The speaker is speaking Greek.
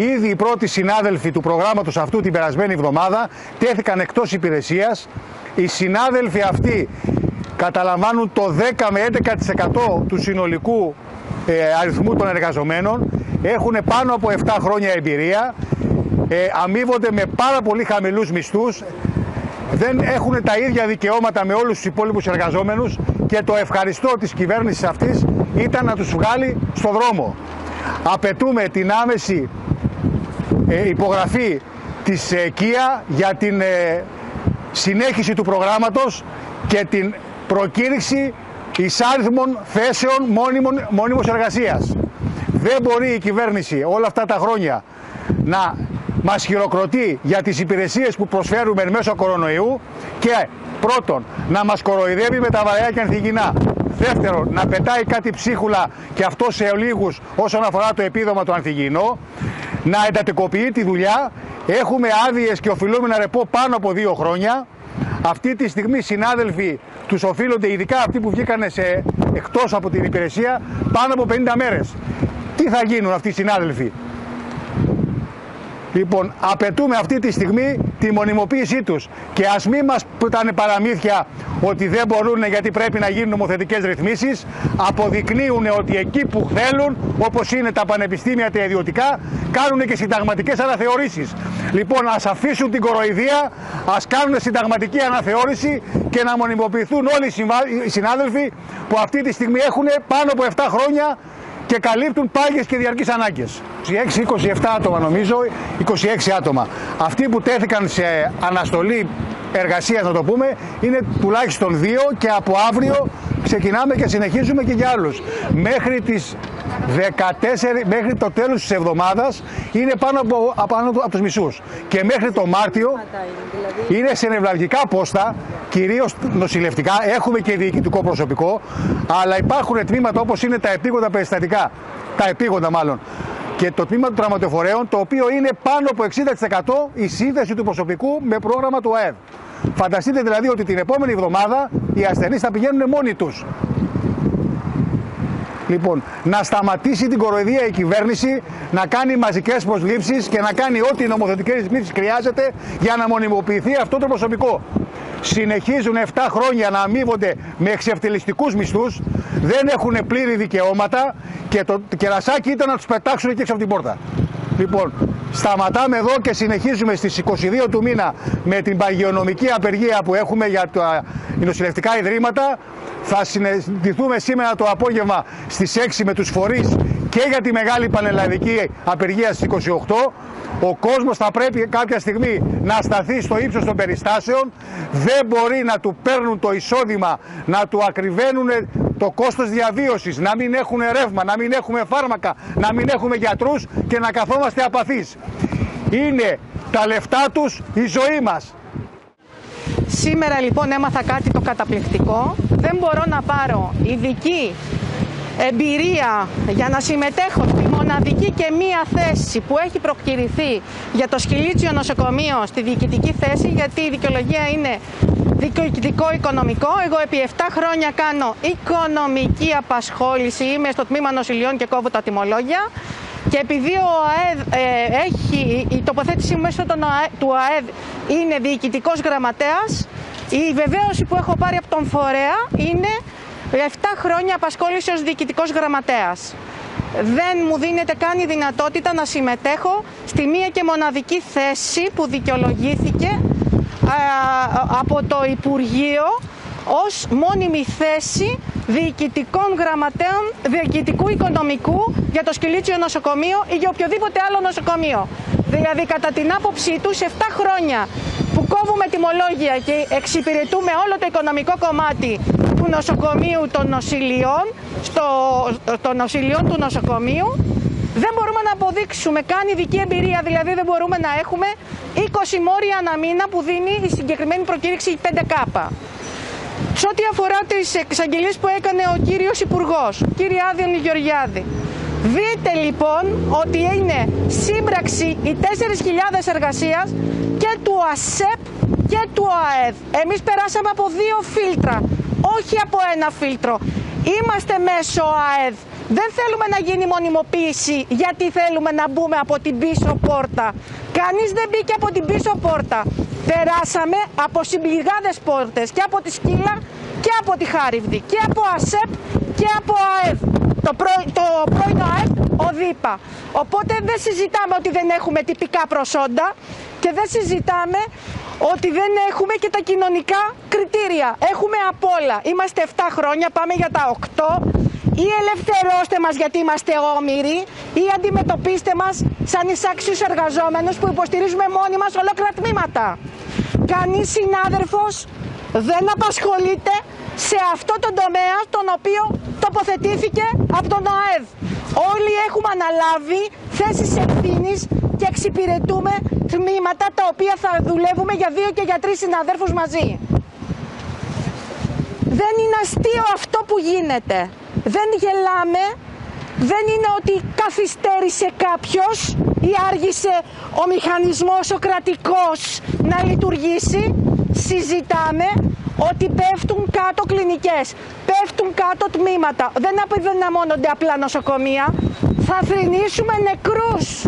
Ήδη οι πρώτοι συνάδελφοι του προγράμματος αυτού την περασμένη εβδομάδα τέθηκαν εκτός υπηρεσίας. Οι συνάδελφοι αυτοί καταλαμβάνουν το 10 με 11% του συνολικού ε, αριθμού των εργαζομένων. Έχουν πάνω από 7 χρόνια εμπειρία. Ε, αμείβονται με πάρα πολύ χαμηλούς μισθούς. Δεν έχουν τα ίδια δικαιώματα με όλους τους υπόλοιπους εργαζόμενους και το ευχαριστώ της κυβέρνησης αυτής ήταν να τους βγάλει στο δρόμο. Απαιτούμε την άμεση ε, υπογραφή της ε, ΚΙΑ για την ε, συνέχιση του προγράμματος και την προκήρυξη εισάριθμων θέσεων μόνιμων, μόνιμος εργασίας. Δεν μπορεί η κυβέρνηση όλα αυτά τα χρόνια να μας χειροκροτεί για τις υπηρεσίες που προσφέρουμε μέσω κορονοϊού και πρώτον να μας κοροϊδεύει με τα βαρέα και ανθυγινά. Δεύτερον, να πετάει κάτι ψίχουλα και αυτό σε ολίγους όσον αφορά το επίδομα του ανθυγινό. Να εντατικοποιεί τη δουλειά. Έχουμε άδειες και οφειλούμε να ρεπό πάνω από δύο χρόνια. Αυτή τη στιγμή συνάδελφοι τους οφείλονται, ειδικά αυτοί που βγήκαν σε, εκτός από την υπηρεσία, πάνω από 50 μέρες. Τι θα γίνουν αυτοί οι συνάδελφοι; Λοιπόν, απαιτούμε αυτή τη στιγμή τη μονιμοποίησή τους. Και ας μην μας πutάνε παραμύθια ότι δεν μπορούν γιατί πρέπει να γίνουν νομοθετικές ρυθμίσεις. Αποδεικνύουν ότι εκεί που θέλουν όπως είναι τα πανεπιστήμια τα ιδιωτικά κάνουν και συνταγματικές αναθεωρήσεις. Λοιπόν ας αφήσουν την κοροϊδία ας κάνουν συνταγματική αναθεώρηση και να μονιμοποιηθούν όλοι οι συνάδελφοι που αυτή τη στιγμή έχουν πάνω από 7 χρόνια και καλύπτουν πάγιες και διαρκείς ανάγκες. 26-27 άτομα νομίζω, 26 άτομα. Αυτοί που τέθηκαν σε αναστολή εργασίας να το πούμε είναι τουλάχιστον δύο και από αύριο ξεκινάμε και συνεχίζουμε και για άλλους. Μέχρι τις 14, μέχρι το τέλος της εβδομάδας είναι πάνω από, πάνω από τους μισούς. Και μέχρι το Μάρτιο είναι σε νευραλγικά πόστα, κυρίως νοσηλευτικά, έχουμε και διοικητικό προσωπικό, αλλά υπάρχουν τμήματα όπως είναι τα επίγοντα περιστατικά, τα επίγοντα μάλλον, και το τμήμα των τραυματοφορέων, το οποίο είναι πάνω από 60% η σύνδεση του προσωπικού με πρόγραμμα του ΑΕΔ. Φανταστείτε δηλαδή ότι την επόμενη εβδομάδα οι ασθενείς θα πηγαίνουν μόνοι τους. Λοιπόν, να σταματήσει την κοροϊδία η κυβέρνηση, να κάνει μαζικές προσλήψεις και να κάνει ό,τι νομοθετικές ρυθμίσεις χρειάζεται για να μονιμοποιηθεί αυτό το προσωπικό. Συνεχίζουν 7 χρόνια να αμείβονται με εξευτελιστικούς μισθούς, δεν έχουν πλήρη δικαιώματα και το κερασάκι ήταν να τους πετάξουν και έξω από την πόρτα. Λοιπόν, σταματάμε εδώ και συνεχίζουμε στις 22 του μήνα με την παγιονομική απεργία που έχουμε για τα νοσηλευτικά ιδρύματα. Θα συναντηθούμε σήμερα το απόγευμα στις 6 με τους φορείς και για τη μεγάλη πανελλαδική απεργίας στις 28. Ο κόσμος θα πρέπει κάποια στιγμή να σταθεί στο ύψος των περιστάσεων. Δεν μπορεί να του παίρνουν το εισόδημα, να του ακριβένουν το κόστος διαβίωσης, να μην έχουν ρεύμα, να μην έχουμε φάρμακα, να μην έχουμε γιατρούς και να καθόμαστε απαθείς. Είναι τα λεφτά τους η ζωή μας. Σήμερα λοιπόν έμαθα κάτι το καταπληκτικό. Δεν μπορώ να πάρω ειδική εμπειρία για να συμμετέχω στη μοναδική και μία θέση που έχει προκυρηθεί για το Σκυλίτσιο Νοσοκομείο στη διοικητική θέση γιατί η δικαιολογία είναι διοικητικό οικονομικό. Εγώ επί 7 χρόνια κάνω οικονομική απασχόληση, είμαι στο τμήμα νοσηλιών και κόβω τα τιμολόγια και επειδή ο ΑΕΔ ε, έχει, η τοποθέτησή μου μέσω του ΑΕΔ είναι διοικητικός γραμματέας, η βεβαίωση που έχω πάρει από τον φορέα είναι 7 χρόνια απασχόληση ως διοικητικός γραμματέας. Δεν μου δίνεται καν η δυνατότητα να συμμετέχω στη μία και μοναδική θέση που δικαιολογήθηκε από το Υπουργείο ως μόνιμη θέση διοικητικών γραμματέων διοικητικού οικονομικού για το Σκυλίτσιο νοσοκομείο ή για οποιοδήποτε άλλο νοσοκομείο. Δηλαδή κατά την άποψή τους σε 7 χρόνια που κόβουμε τιμολόγια και εξυπηρετούμε όλο το οικονομικό κομμάτι του νοσοκομείου των νοσηλιών, στο, των νοσηλιών του νοσοκομείου, δεν μπορούμε να αποδείξουμε καν ειδική εμπειρία, δηλαδή δεν μπορούμε να έχουμε 20 μόρια ανά μήνα που δίνει η συγκεκριμένη προκήρυξη 5K. Σε ό,τι αφορά τις εξαγγελίες που έκανε ο κύριος Υπουργός, κύριε Άδειον Γεωργιάδη, δείτε λοιπόν ότι είναι σύμπραξη οι 4.000 εργασίας και του ΑΣΕΠ και του ΑΕΔ. Εμείς περάσαμε από δύο φίλτρα, όχι από ένα φίλτρο. Είμαστε μέσω ΑΕΔ. Δεν θέλουμε να γίνει μονιμοποίηση γιατί θέλουμε να μπούμε από την πίσω πόρτα. Κανείς δεν μπήκε από την πίσω πόρτα. Περάσαμε από συμπληγάδες πόρτες και από τη Σκύλα και από τη Χάριβδη και από ΑΣΕΠ και από ΑΕΔ. Το, προ... το πρώην ΑΕΔ, ο ΔΥΠΑ. Οπότε δεν συζητάμε ότι δεν έχουμε τυπικά προσόντα και δεν συζητάμε ότι δεν έχουμε και τα κοινωνικά κριτήρια. Έχουμε απ' όλα. Είμαστε 7 χρόνια, πάμε για τα 8. Ή ελευθερώστε μας γιατί είμαστε όμοιροι ή αντιμετωπίστε μας σαν εισάξιους εργαζόμενους που υποστηρίζουμε μόνοι μας ολόκληρα τμήματα. Κανείς συνάδελφος δεν απασχολείται σε αυτό το τομέα τον οποίο τοποθετήθηκε από τον ΑΕΔ. Όλοι έχουμε αναλάβει θέσεις ευθύνης και εξυπηρετούμε τμήματα τα οποία θα δουλεύουμε για δύο και για τρεις συναδέρφους μαζί. Δεν είναι αστείο αυτό που γίνεται. Δεν γελάμε. Δεν είναι ότι καθυστέρησε κάποιος ή άργησε ο μηχανισμός ο κρατικός να λειτουργήσει. Συζητάμε ότι πέφτουν κάτω κλινικές, πέφτουν κάτω τμήματα. Δεν αποδυναμώνονται απλά νοσοκομεία. Θα θρυνήσουμε νεκρούς